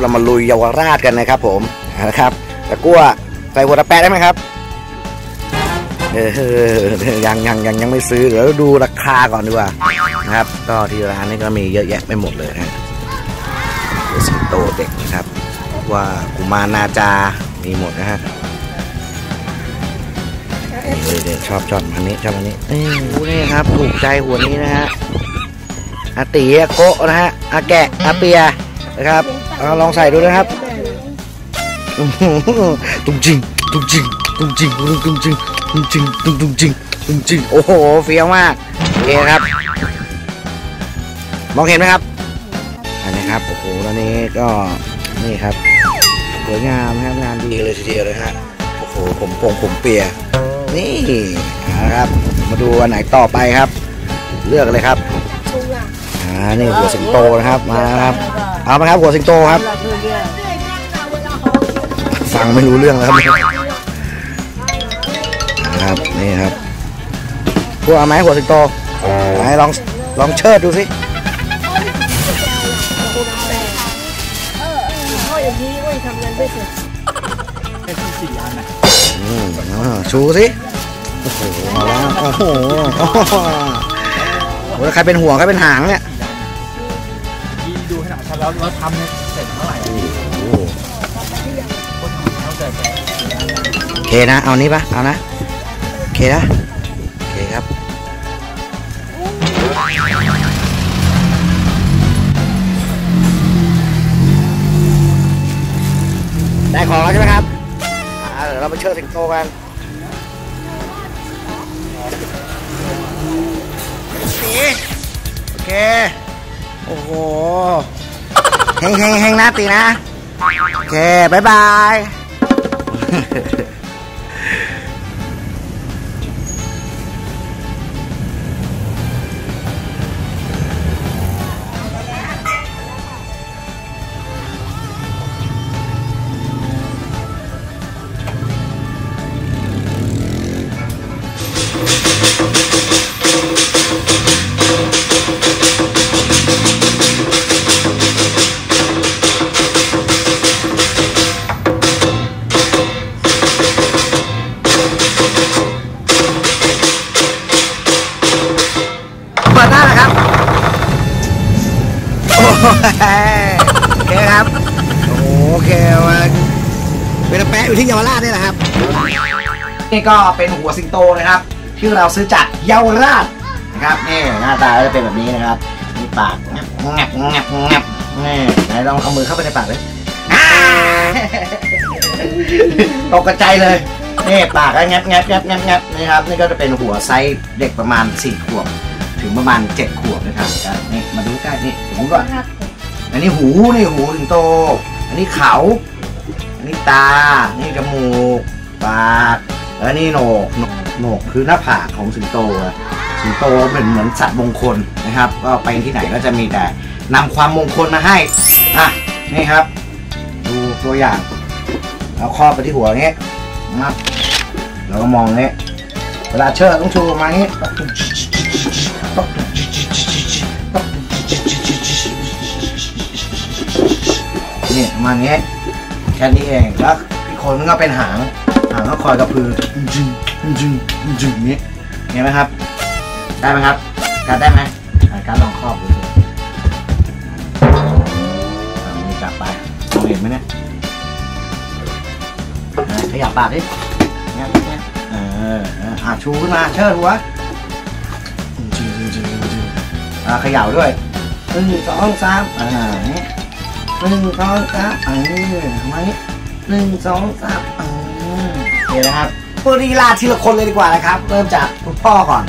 เรามาลุยเยาวราชกันนะครับผมนะครับตะกั่วใส่หัวตะแปะได้ไหมครับเออยังยังยังยังไม่ซื้อเดี๋ยวดูราคาก่อนดีกว่านะครับ ก็ที่ร้านนี่ก็มีเยอะแยะไปหมดเลยนะสิงโตเด็กนะครับ ว่ากุมารนาจา มีหมดนะฮะเด็กชอบชอบอันนี้ชอบอันนี้นี่นี่ครับ ถูกใจหัวนี้นะฮะอาตีอาโกะนะฮะอาแกะอาเปียนะครับ เอาลองใส่ดูนะครับตุ้งจริงตุ้งจริงตุ้งจริงตุ้งจริงตุ้งจริงตุ้งตุ้งจริงตุ้งจริงโอ้โหเฟี้ยวมากโอเคครับ มองเห็นไหมครับอันนี้ครับโอ้โหตอนนี้ก็นี่ครับสวยงามครับงานดีเลยทีเดียวเลยฮะโอ้โหผมปงผมเปียนี่นะครับ มาดูอันไหนต่อไปครับ เลือกเลยครับอ่านี่หัวสิงโตนะครับมาครับ เอามาครับหัวสิงโตครับ ฟังไม่รู้เรื่องแล้วครับนะครับนี่ครับพวกเอาไหมหัวสิงโตไหนลองลองเชิดดูสิชูสิโอ้โหโอ้โหใครเป็นหัวใครเป็นหางเนี่ย ดูให้หน่อยครับแล้วเราทำเนี่ยเสร็จเมื่อไหร่โอ้โหก็ทำแล้วเสร็จโอเคนะ เอานี้ปะเอานะ โอเคนะ โอเคครับได้ของแล้วใช่ไหมครับเดี๋ยวเราไปเชิดสิงโตกันสีโอเค โอ้โห เฮงเฮงเฮงนะตีนะ โอเคบายบาย อยู่ที่เยาวราชนี่แหละครับ นี่ก็เป็นหัวสิงโตนะครับ ที่เราซื้อจากเยาวราชนะครับนี่หน้าตาก็จะเป็นแบบนี้นะครับมีปากงับงับงับงับนี่ไหนลองเอามือเข้าไปในปากเลยตกใจเลยนี่ปากก็งับงับงับงับงับนี่ครับนี่ก็จะเป็นหัวไซส์เด็กประมาณ4ขวบถึงประมาณ7ขวบนะครับนี่มาดูใกล้นี่หูก่อนอันนี้หูนี่หูถึงโต อันนี้เขา นนี้ตา นี่จมูก ปาก แล้วนี่โหนกโหนกหนกคือหน้าผากของสิงโตอะสิงโตเป็นเหมือนสัตว์มงคลนะครับ ก็ไปที่ไหนก็จะมีแต่นำความมงคลมาให้ อะ นี่ครับ ดูตัวอย่างเอาครอบไปที่หัวเงี้ยมัดแล้วก็มองเงี้ยเวลาเชิดต้องชูมาอย่างเงี้ยนี่ประมาณนี้ แค่นี้เองแล้วอีกคนนึงก็เป็นหาง หางก็คอยกระพือจึงจึงจึงนี้เห็นไหมครับ ได้ไหมครับ การได้ไหมการลองครอบดูสิมือจับไปมองเห็นไหมเนี่ยขยับปากดิเงี้ยเงี้ยเอออะชูขึ้นมาเชิดหัวจึงจึงจึงจึงจึงอะเขย่าด้วยหนึ่งสองสามอ่าเนี่ย หนึ่งสองสามเออทำไมหนึ่งสองสามเออเดี๋ยวนะครับพูดลีลาทีละคนเลยดีกว่านะครับ เริ่มจากคุณพ่อก่อน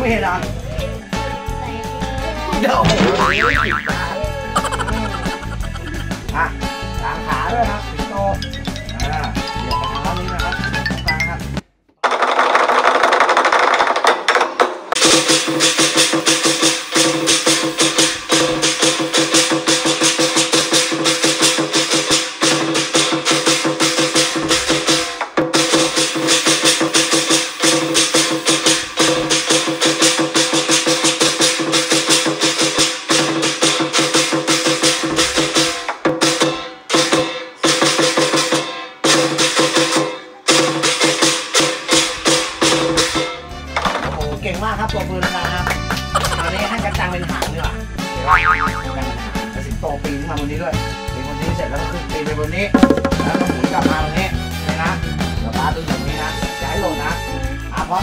ไม่เห็นอะเดี๋ยวอะล้างขาด้วยครับสิงโตอ่าเดี๋ยวไปทางด้านนี้นะครับตรงกลางครับ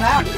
แล้ว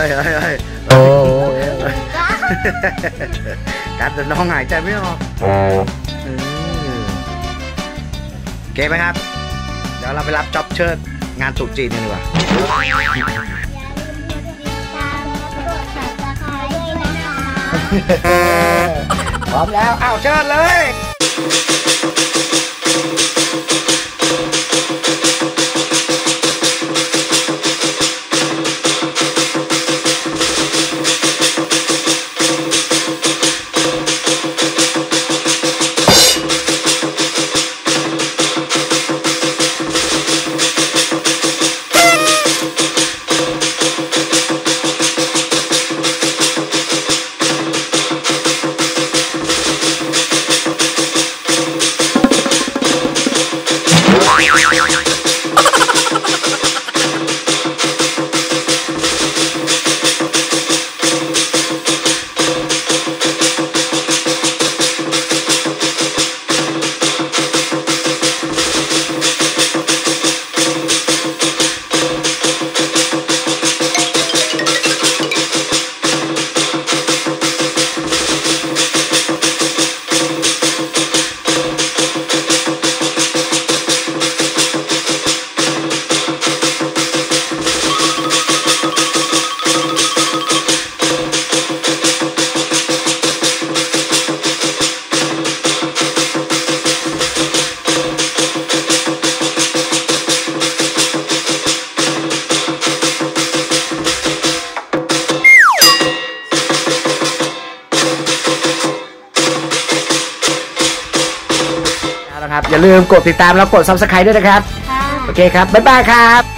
อ้าวเฮ้ยเฮ้ยเฮ้ยโอ้การจะน้องหายใจไม่ออกเออโอเคไหมครับ เดี๋ยวเราไปรับจ็อบเชิญงานตรุ๊จีนกันดีกว่าพร้อมแล้ว อ้าวเชิญเลย ลืมกดติดตามแล้วกด subscribe ด้วยนะครับ โอเคครับ บ๊ายบายครับ